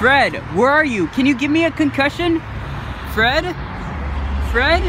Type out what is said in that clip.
Fred, where are you? Can you give me a concussion? Fred? Fred?